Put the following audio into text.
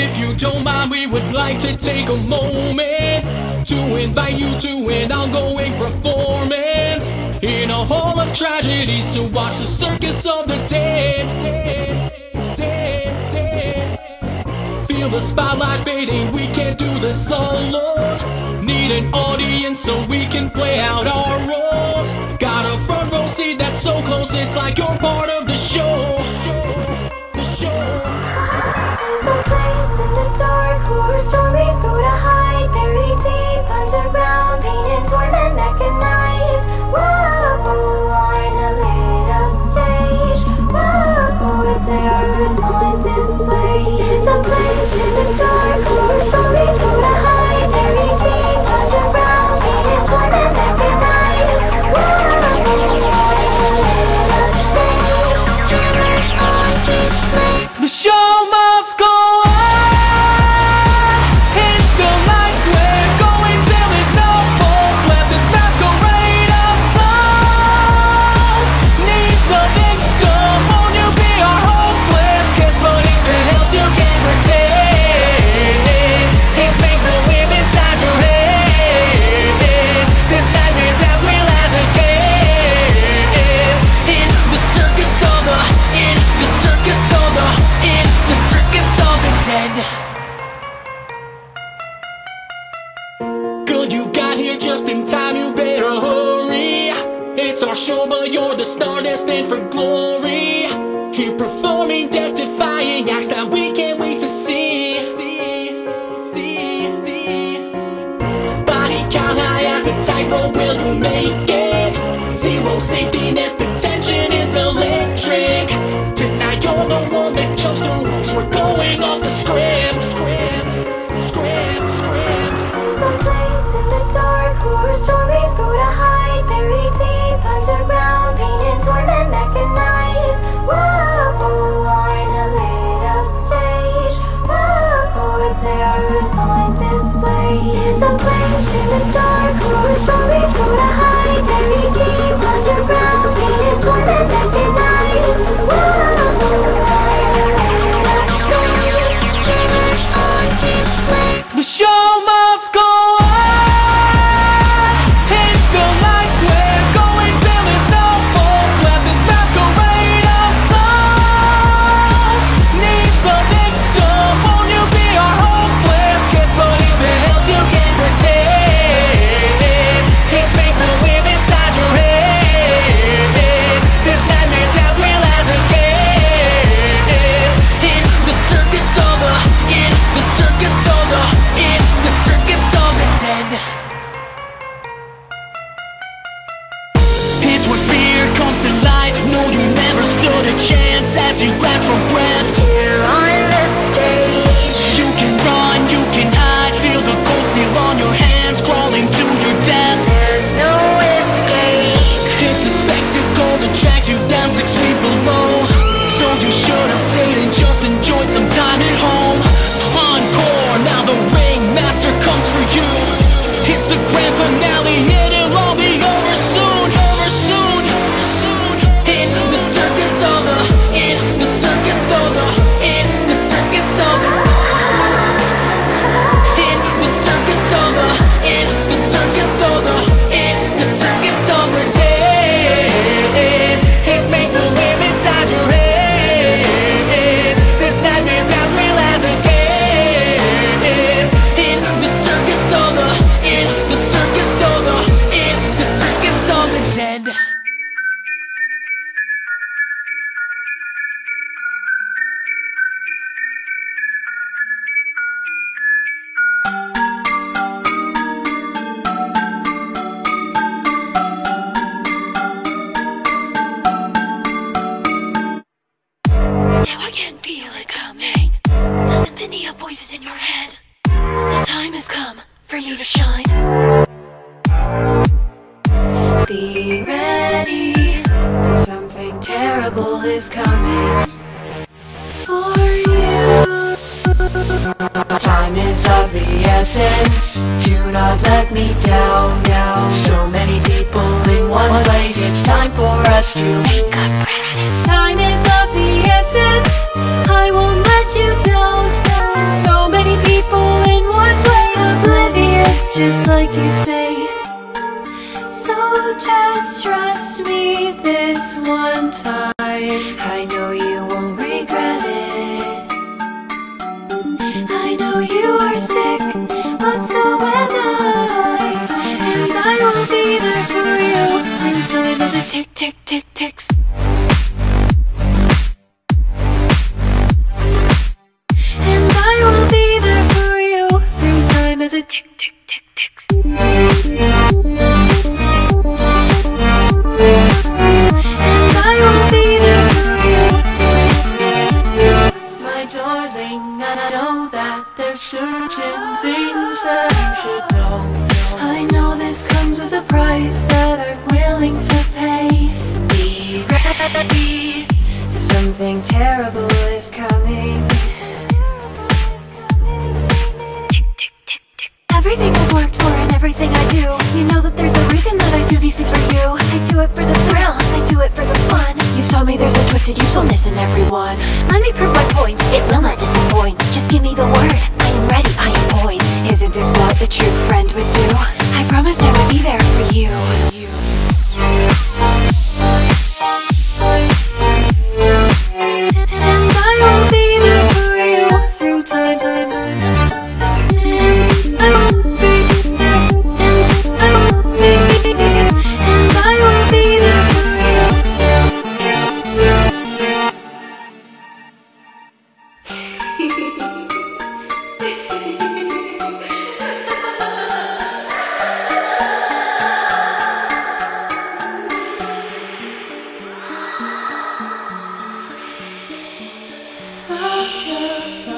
If you don't mind, we would like to take a moment to invite you to an ongoing performance in a hall of tragedy. So watch the circus of the dead. Feel the spotlight fading, we can't do this alone. Need an audience so we can play out our roles. Got a front row seat that's so close, it's like you're part of the show. Good, you got here just in time, you better hurry. It's our show, but you're the star destined for glory. 멈춰 chance as you grasp continue to shine. Be ready. Something terrible is coming For you. Time is of the essence. Do not let me down, now. So many people in one place. It's time for us to Make a presence Time is of the essence. I will just like you say. So just trust me this one time. I know you won't regret it. I know you are sick, but so am I. And I will be there for you Until time is a tick, tick, tick, ticks. And I will be there for you through time as tick, that there's certain things that you should know. I know this comes with a price that I'm willing to pay. Be ready, something terrible is coming. Everything I've worked for and everything I do. You know that there's a reason that I do these things for you. I do it for the thrill, I do it for the fun. You've taught me there's a twisted usefulness in everyone. Let me prove my point, it will not love.